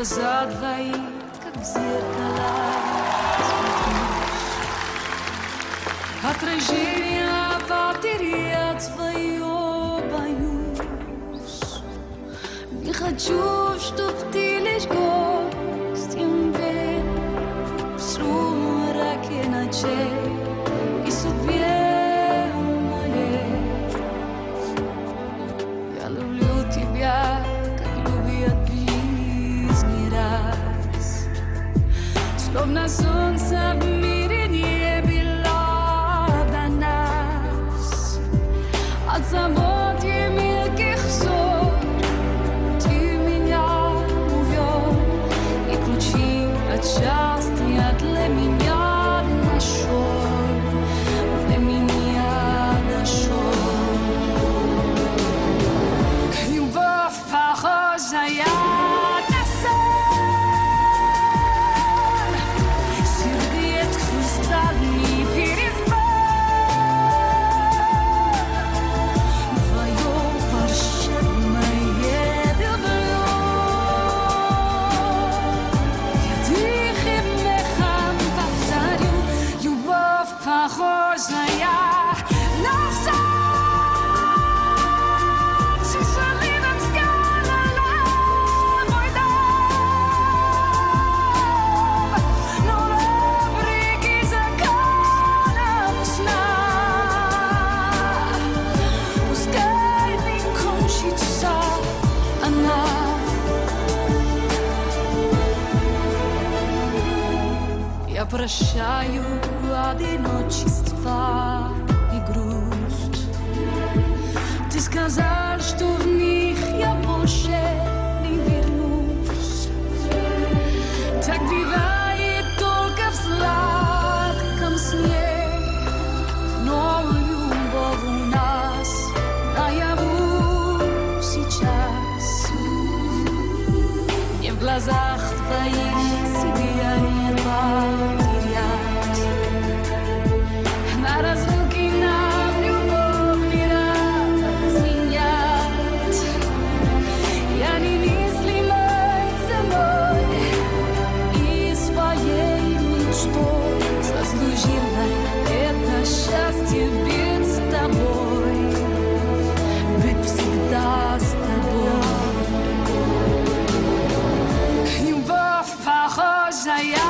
глаза твои, как в зеркала. Отражение потерять твое боюсь. Не хочу, чтоб ты лишь гостем был в сумраке ночей Словно солнце в не было до нас. От забот и мелких меня увел и ключи от счастья для меня прощаю одиночество и грусть. Ты сказал, что в них я больше не вернусь. Так бывает только в сладком сне. Но любовь у нас наяву сейчас. Не в глазах твоих себя не I am.